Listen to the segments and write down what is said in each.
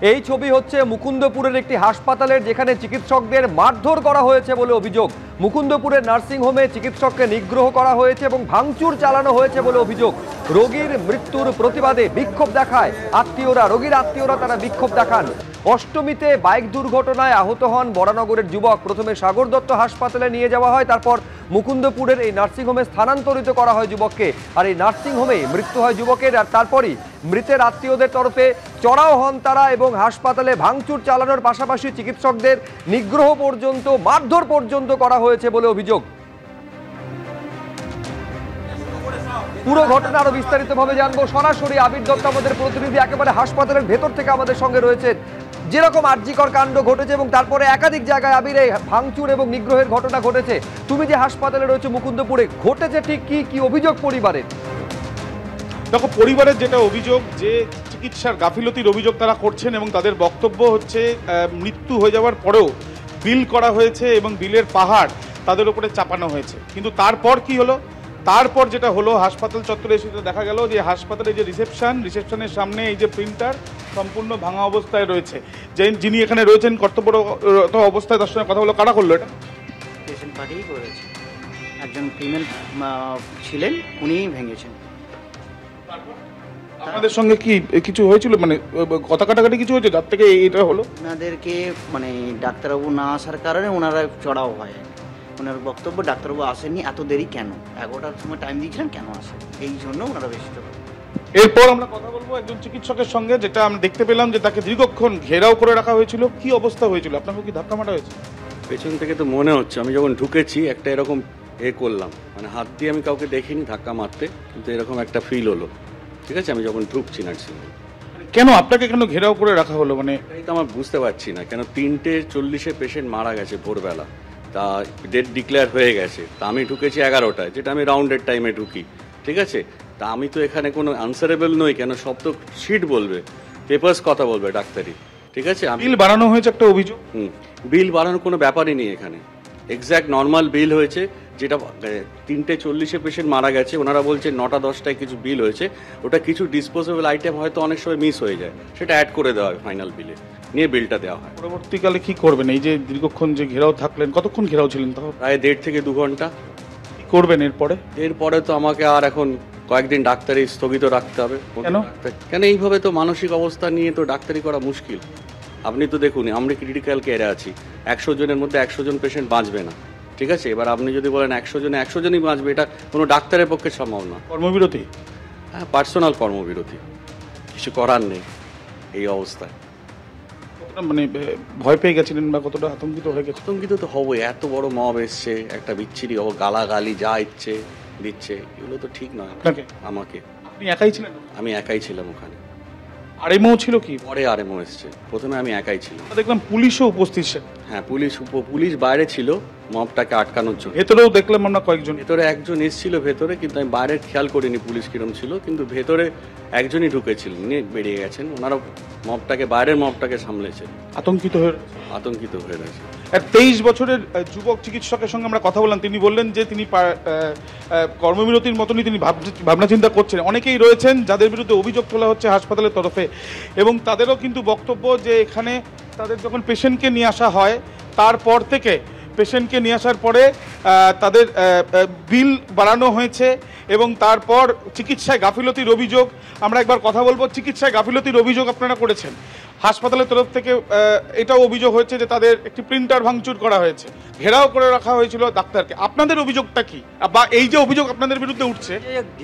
এই ছবি হচ্ছে মুকুন্দপুরের একটি হাসপাতালের যেখানে চিকিৎসকদের মারধর করা হয়েছে বলে অভিযোগ। মুকুন্দপুরের নার্সিংহোমে চিকিৎসককে নিগ্রহ করা হয়েছে এবং ভাঙচুর চালানো হয়েছে বলে অভিযোগ। রোগীর মৃত্যুর প্রতিবাদে বিক্ষোভ দেখায়। আত্মীয়রা, রোগীর আত্মীয়রা তারা বিক্ষোভ দেখান। অষ্টমীতে বাইক দুর্ঘটনায় আহত হন বরানগরের যুবক। প্রথমে সাগর দত্ত হাসপাতালে নিয়ে যাওয়া হয়, তারপর মুকুন্দপুরের এই নার্সিংহোমে স্থানান্তরিত করা হয় যুবককে। আর এই নার্সিংহোমে মৃত্যু হয় যুবকের, আর তারপরই মৃতের আত্মীয়দের তরফে চড়াও হন তারা এবং হাসপাতালে ভাঙচুর চালানোর পাশাপাশি চিকিৎসকদের নিগ্রহ পর্যন্ত, মারধর পর্যন্ত করা হয়েছে বলে অভিযোগ। পুরো ঘটনা আরও বিস্তারিতভাবে জানব। সরাসরি আবির দত্ত আমাদের প্রতিনিধি, একেবারে হাসপাতালের ভেতর থেকে আমাদের সঙ্গে রয়েছেন। যেরকম আর্জিকর কাণ্ড ঘটেছে এবং তারপরে একাধিক জায়গায় আবির এই ভাঙচুর এবং নিগ্রহের ঘটনা ঘটেছে। তুমি যে হাসপাতালে রয়েছে মুকুন্দপুরে, ঘটেছে ঠিক কি? কি অভিযোগ পরিবারের? দেখো, পরিবারের যেটা অভিযোগ, যে চিকিৎসার গাফিলতির অভিযোগ তারা করছেন এবং তাদের বক্তব্য হচ্ছে মৃত্যু হয়ে যাওয়ার পরেও বিল করা হয়েছে এবং বিলের পাহাড় তাদের উপরে চাপানো হয়েছে। কিন্তু তারপর কি হলো? তারপর যেটা হলো, হাসপাতাল চত্বরে এসে দেখা গেল, যে হাসপাতালে যে রিসেপশন, রিসেপশনের সামনে এই যে প্রিন্টার সম্পূর্ণ ভাঙা অবস্থায় রয়েছে। যে যিনি এখানে রয়েছেন, কর্তব্যরত অবস্থায় তার সঙ্গে কথা হলো, কারা করল এটা? পেশেন্ট পার্টিই করেছে। একজন ফিমেল ছিলেন, উনিই ভেঙেছেন। আপনাদের সঙ্গে কি কিছু হয়েছিল? মানে কথা কাটাকাটি কিছু হয়েছে? যার থেকে এটা হলো? ওনাদেরকে মানে ডাক্তারবাবু না আসার কারণে ওনারা চড়াও হয়। ওনার বক্তব্য ডাক্তারবাবু আসেননি এত দেরি কেন? এগারোটার সময় টাইম দিয়েছিলেন কেন আসে এই জন্য ওনারা বেশি চড়াও এরপর আমরা কথা বলব একজন চিকিৎসকের সঙ্গে যেটা আমরা দেখতে পেলাম যে তাকে দীর্ঘক্ষণ ঘেরাও করে রাখা হয়েছিল। কি অবস্থা হয়েছিল? আপনাকে কি ধাক্কা মারা হয়েছে? পেছন থেকে তো মনে হচ্ছে আমি যখন ঢুকেছি একটা এরকম এ করলাম। মানে হাত দিয়ে আমি কাউকে দেখিনি ধাক্কা মারতে কিন্তু এরকম একটা ফিল হলো। ঠিক আছে? আমি যখন ঢুকছি নার্সিংহোমে কেন? আপনাকে কেন ঘেরাও করে রাখা হলো? মানে এই তো আমার বুঝতে পারছি না। কেন? তিনটে চল্লিশে পেশেন্ট মারা গেছে ভোরবেলা। তা ডেট ডিক্লেয়ার হয়ে গেছে। তা আমি ঢুকেছি এগারোটায় যেটা আমি রাউন্ডের টাইমে ঢুকি। ঠিক আছে? তা আমি তো এখানে কোনো আনসারেবল নই। কেন? সব তো শিট বলবে পেপার্স কথা বলবে ডাক্তারি। ঠিক আছে? বিল বাড়ানো হয়েছে একটা অভিযোগ? হুম। বিল বাড়ানোর কোনো ব্যাপারই নেই এখানে। এক্স্যাক্ট নর্মাল বিল হয়েছে। যেটা তিনটে চল্লিশে পেশেন্ট মারা গেছে ওনারা বলছে নটা দশটায় কিছু বিল হয়েছে ওটা কিছু ডিসপোজেবল আইটেম হয়তো অনেক সময় মিস হয়ে যায় সেটা অ্যাড করে দেওয়া হয় ফাইনাল বিলে নিয়ে বিলটা দেওয়া হয়। পরবর্তীকালে কি করবেন? এই যে দীর্ঘক্ষণ যে ঘেরাও থাকলেন কতক্ষণ ঘেরাও ছিলেন তাও প্রায় দেড় থেকে দু ঘণ্টা। করবেন এরপরে? এরপরে তো আমাকে আর এখন কয়েকদিন ডাক্তারি স্থগিত রাখতে হবে। কেন? কেন? এইভাবে তো মানসিক অবস্থা নিয়ে তো ডাক্তারি করা মুশকিল। আপনি তো দেখুন আমরা ক্রিটিক্যাল কেয়ারে আছি। একশো জনের মধ্যে একশো জন পেশেন্ট বাঁচবে না। ঠিক আছে? এবার আপনি যদি বলেন একশো জনে একশো জনই বাঁচবে এটা কোনো ডাক্তারের পক্ষে সম্ভব না। কর্মবিরতি? হ্যাঁ পার্সোনাল কর্মবিরতি। কিছু করার নেই এই অবস্থায়। মানে ভয় পেয়ে গেছিলেন বা কতটা আতঙ্কিত হয়ে গেছে আতঙ্কিত তো হবই এত বড় মব এসছে একটা বিচ্ছিরি ও গালাগালি যা ইচ্ছে দিচ্ছে এগুলো তো ঠিক নয়। আপনাকে? আমাকে। আপনি একাই ছিলেন? আমি একাই ছিলাম ওখানে। আর এমও ছিল কি? পরে আরএমও এসছে। প্রথমে আমি একাই ছিলাম। দেখলাম পুলিশও উপস্থিত ছিল হ্যাঁ পুলিশ উপ- পুলিশ বাইরে ছিল মবটাকে আটকানোর জন্য। ভেতরেও দেখলাম আমরা কয়েকজন। ভেতরে একজন এসেছিল ভেতরে কিন্তু আমি বাইরে খেয়াল করিনি পুলিশ কিরম ছিল কিন্তু ভেতরে একজনই ঢুকেছিলেন নিয়ে বেরিয়ে গেছেন ওনারা মবটাকে বাইরের মবটাকে সামলেছেন আতঙ্কিত হয়ে আতঙ্কিত হয়ে রয়েছে। এক তেইশ বছরের যুবক চিকিৎসকের সঙ্গে আমরা কথা বললাম তিনি বললেন যে তিনি কর্মবিরতির মতনই তিনি ভাব- ভাবনা চিন্তা করছেন। অনেকেই রয়েছেন যাদের বিরুদ্ধে অভিযোগ তোলা হচ্ছে হাসপাতালের তরফে এবং তাদেরও কিন্তু বক্তব্য যে এখানে তাদের যখন পেশেন্টকে নিয়ে আসা হয় তারপর থেকে পেশেন্টকে নিয়ে আসার পরে তাদের বিল বাড়ানো হয়েছে এবং তারপর চিকিৎসায় গাফিলতির অভিযোগ। আমরা একবার কথা বলব চিকিৎসায় গাফিলতির অভিযোগ আপনারা করেছেন। হাসপাতালের তরফ থেকে এটাও অভিযোগ হয়েছে যে তাদের একটি প্রিন্টার ভাঙচুর করা হয়েছে। ঘেরাও করে রাখা হয়েছিল ডাক্তারকে। আপনাদের অভিযোগটা কি? বা এই যে অভিযোগ আপনাদের বিরুদ্ধে উঠছে।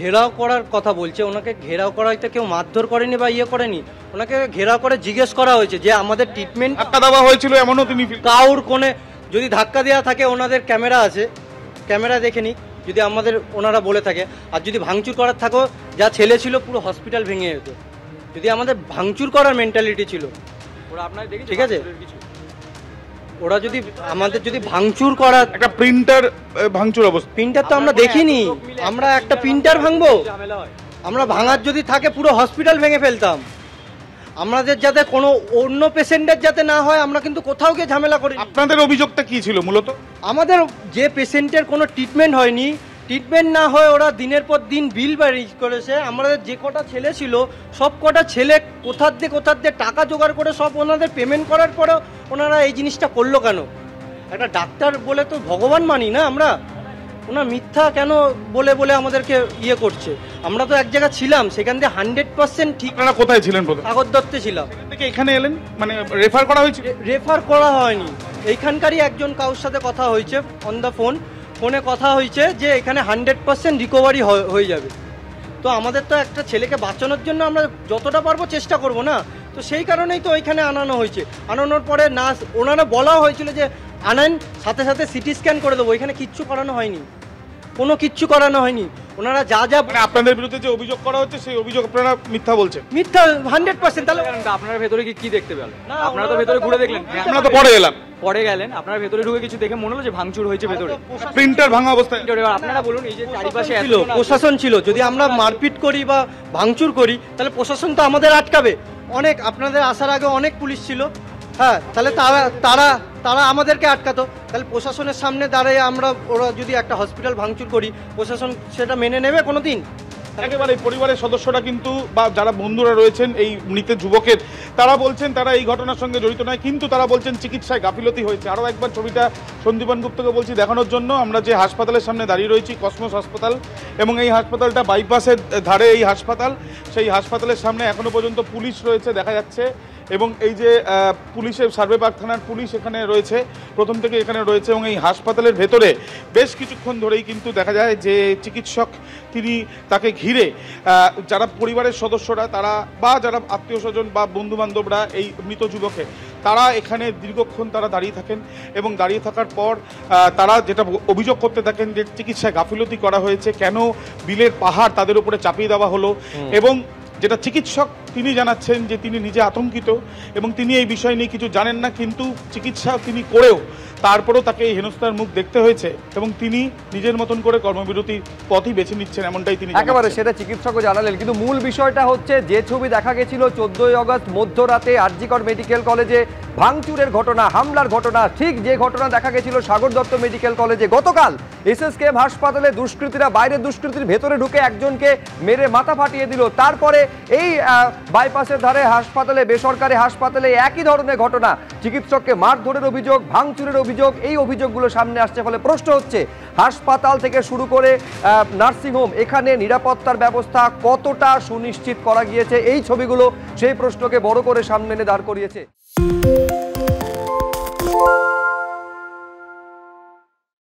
ঘেরাও করার কথা বলছে ওনাকে ঘেরাও করা হয়তো কেউ মারধর করেনি বা ইয়ে করেনি। ওনাকে ঘেরাও করে জিজ্ঞেস করা হয়েছে যে আমাদের ট্রিটমেন্ট ধাক্কা দেওয়া হয়েছিল এমনও তিনি কাউর কোণে যদি ধাক্কা দেওয়া থাকে ওনাদের ক্যামেরা আছে। ক্যামেরা দেখে নিক যদি আমাদের ওনারা বলে থাকে। আর যদি ভাঙচুর করার থাকো যা ছেলে ছিল পুরো হসপিটাল ভেঙে যেত। যদি আমাদের ভাঙচুর করার মেন্টালিটি ছিল ঠিক আছে? ওরা যদি আমাদের যদি ভাঙচুর করার একটা প্রিন্টার ভাঙচুর অবস্থা। প্রিন্টার তো আমরা দেখিনি। আমরা একটা প্রিন্টার ভাঙবো আমরা ভাঙার যদি থাকে পুরো হসপিটাল ভেঙে ফেলতাম। আমাদের যাতে কোনো অন্য পেশেন্টের যাতে না হয় আমরা কিন্তু কোথাও গিয়ে ঝামেলা করি আপনাদের অভিযোগটা কি ছিল মূলত? আমাদের যে পেশেন্টের কোনো ট্রিটমেন্ট হয়নি ট্রিটমেন্ট না হয়ে ওরা দিনের পর দিন বিল বাড়ি করেছে। আমাদের যে কটা ছেলে ছিল সব কটা ছেলে কোথার দিয়ে কোথার দিয়ে টাকা জোগাড় করে সব ওনাদের পেমেন্ট করার পরেও ওনারা এই জিনিসটা করল কেন? একটা ডাক্তার বলে তো ভগবান মানি না আমরা? ওনার মিথ্যা কেন বলে বলে আমাদেরকে ইয়ে করছে? আমরা তো এক জায়গায় ছিলাম সেখান থেকে হান্ড্রেড পার্সেন্ট ঠিক আপনারা কোথায় ছিলেন প্রথমে? কাগজ দত্তে ছিলাম। এখান থেকে এখানে এলেন? মানে রেফার করা হয়েছিল? রেফার করা হয়নি। এইখানকারই একজন কারোর সাথে কথা হয়েছে অন দ্য ফোন ফোনে কথা হয়েছে যে এখানে হান্ড্রেড পার্সেন্ট রিকভারি হয়ে যাবে। তো আমাদের তো একটা ছেলেকে বাঁচানোর জন্য আমরা যতটা পারব চেষ্টা করব না? তো সেই কারণেই তো ওইখানে আনানো হয়েছে। আনানোর পরে না ওনারা বলা হয়েছিল যে আনেন সাথে সাথে সিটি স্ক্যান করে দেবো এখানে কিচ্ছু করানো হয়নি। কোনো কিচ্ছু করানো হয়নি। ওনারা যা যা মানে আপনাদের বিরুদ্ধে যে অভিযোগ করা হচ্ছে সেই অভিযোগ আপনারা মিথ্যা বলছেন? মিথ্যা হান্ড্রেড পার্সেন্ট। তাহলে আপনারা ভেতরে কি কি দেখতে পেলেন? না, আপনারা তো ভেতরে ঘুরে দেখলেন। আমরা তো পরে এলাম পরে গেলেন আপনারা ভেতরে ঢুকে কিছু দেখে মনে হলো যে ভাঙচুর হয়েছে ভেতরে? প্রিন্টার ভাঙা অবস্থায়। আপনারা বলুন এই যে চারিপাশে ছিল প্রশাসন ছিল। যদি আমরা মারপিট করি বা ভাঙচুর করি তাহলে প্রশাসন তো আমাদের আটকাবে। অনেক আপনাদের আসার আগে অনেক পুলিশ ছিল। হ্যাঁ তাহলে তারা তারা আমাদেরকে আটকাতো। তাহলে প্রশাসনের সামনে দাঁড়িয়ে আমরা ওরা যদি একটা হসপিটাল ভাঙচুর করি, প্রশাসন সেটা মেনে নেবে কোনো দিন একেবারে পরিবারের সদস্যরা কিন্তু বা যারা বন্ধুরা রয়েছেন এই মৃত যুবকের, তারা বলছেন তারা এই ঘটনার সঙ্গে জড়িত নয়, কিন্তু তারা বলছেন চিকিৎসায় গাফিলতি হয়েছে। আরও একবার ছবিটা সন্দীপন গুপ্তকে বলছি, দেখানোর জন্য আমরা যে হাসপাতালের সামনে দাঁড়িয়ে রয়েছি, কসমোস হাসপাতাল, এবং এই হাসপাতালটা বাইপাসের ধারে এই হাসপাতাল, সেই হাসপাতালের সামনে এখনও পর্যন্ত পুলিশ রয়েছে, দেখা যাচ্ছে। এবং এই যে পুলিশের সার্ভে পার্ক থানার পুলিশ এখানে রয়েছে প্রথম থেকে এখানে রয়েছে এবং এই হাসপাতালের ভেতরে বেশ কিছুক্ষণ ধরেই কিন্তু দেখা যায় যে চিকিৎসক তিনি তাকে ঘিরে যারা পরিবারের সদস্যরা তারা বা যারা আত্মীয় স্বজন বা বন্ধু বান্ধবরা এই মৃত যুবকের তারা এখানে দীর্ঘক্ষণ তারা দাঁড়িয়ে থাকেন এবং দাঁড়িয়ে থাকার পর তারা যেটা অভিযোগ করতে থাকেন যে চিকিৎসায় গাফিলতি করা হয়েছে কেন বিলের পাহাড় তাদের উপরে চাপিয়ে দেওয়া হলো এবং যেটা চিকিৎসক তিনি জানাচ্ছেন যে তিনি নিজে আতঙ্কিত এবং তিনি এই বিষয় নিয়ে কিছু জানেন না, কিন্তু চিকিৎসা তিনি করেও তারপরেও তাকে এই হেনস্থার মুখ দেখতে হয়েছে এবং তিনি নিজের মতন করে কর্মবিরতির পথই বেছে নিচ্ছেন এমনটাই তিনি একেবারে সেটা চিকিৎসকও জানালেন, কিন্তু মূল বিষয়টা হচ্ছে যে ছবি দেখা গেছিল চোদ্দই অগস্ট মধ্যরাতে আরজিকর মেডিকেল কলেজে। ভাঙচুরের ঘটনা, হামলার ঘটনা, ঠিক যে ঘটনা দেখা গেছিল সাগর দত্ত মেডিকেল কলেজে। গতকাল এসএসকেএম হাসপাতালে দুষ্কৃতীরা, বাইরের দুষ্কৃতীর ভেতরে ঢুকে একজনকে মেরে মাথা ফাটিয়ে দিল। তারপরে এই বাইপাসের ধারে হাসপাতালে, বেসরকারি হাসপাতালে একই ধরনের ঘটনা। চিকিৎসককে মারধরের অভিযোগ, ভাঙচুরের অভিযোগ, এই অভিযোগগুলো সামনে আসছে ফলে প্রশ্ন হচ্ছে, হাসপাতাল থেকে শুরু করে নার্সিংহোম এখানে নিরাপত্তার ব্যবস্থা কতটা সুনিশ্চিত করা গিয়েছে? এই ছবিগুলো সেই প্রশ্নকে বড় করে সামনে এনে দাঁড় করিয়েছে। Thank you.